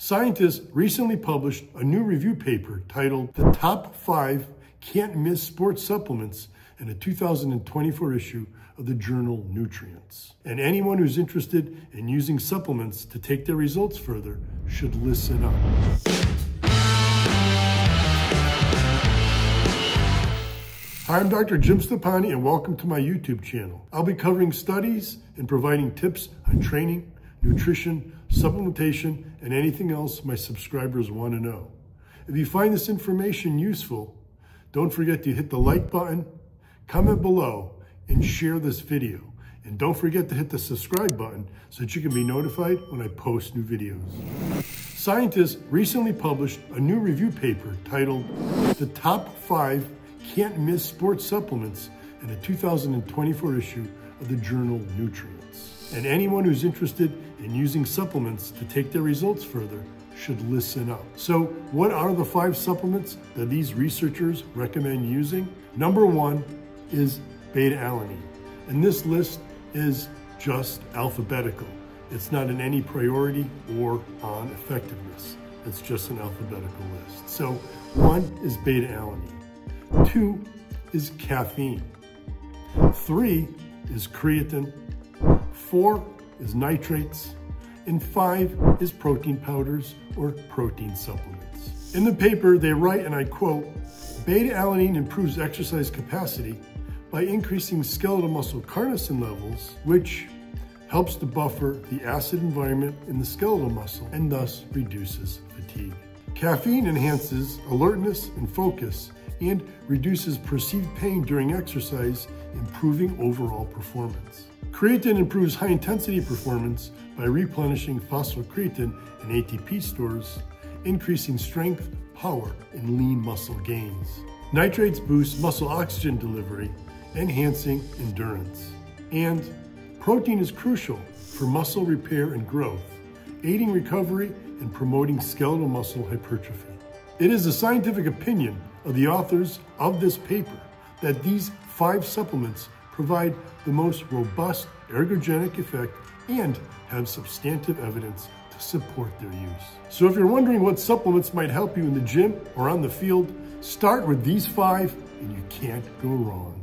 Scientists recently published a new review paper titled The Top 5 Can't Miss Sports Supplements in a 2024 issue of the journal Nutrients. And anyone who's interested in using supplements to take their results further should listen up. Hi, I'm Dr. Jim Stoppani and welcome to my YouTube channel. I'll be covering studies and providing tips on training, nutrition, supplementation, and anything else my subscribers want to know. If you find this information useful, don't forget to hit the like button, comment below, and share this video. And don't forget to hit the subscribe button so that you can be notified when I post new videos. Scientists recently published a new review paper titled The Top 5 Can't Miss Sports Supplements in a 2024 issue of the journal Nutrients. And anyone who's interested in using supplements to take their results further should listen up. So what are the five supplements that these researchers recommend using? Number one is beta-alanine. And this list is just alphabetical. It's not in any priority or on effectiveness. It's just an alphabetical list. So one is beta-alanine. Two is caffeine. Three is creatine. Four is nitrates. And five is protein powders or protein supplements. In the paper, they write, and I quote, beta-alanine improves exercise capacity by increasing skeletal muscle carnosine levels, which helps to buffer the acid environment in the skeletal muscle and thus reduces fatigue. Caffeine enhances alertness and focus and reduces perceived pain during exercise, improving overall performance. Creatine improves high intensity performance by replenishing phosphocreatine and ATP stores, increasing strength, power, and lean muscle gains. Nitrates boost muscle oxygen delivery, enhancing endurance. And protein is crucial for muscle repair and growth, aiding recovery and promoting skeletal muscle hypertrophy. It is the scientific opinion of the authors of this paper that these five supplements provide the most robust ergogenic effect and have substantive evidence to support their use. So if you're wondering what supplements might help you in the gym or on the field, start with these five and you can't go wrong.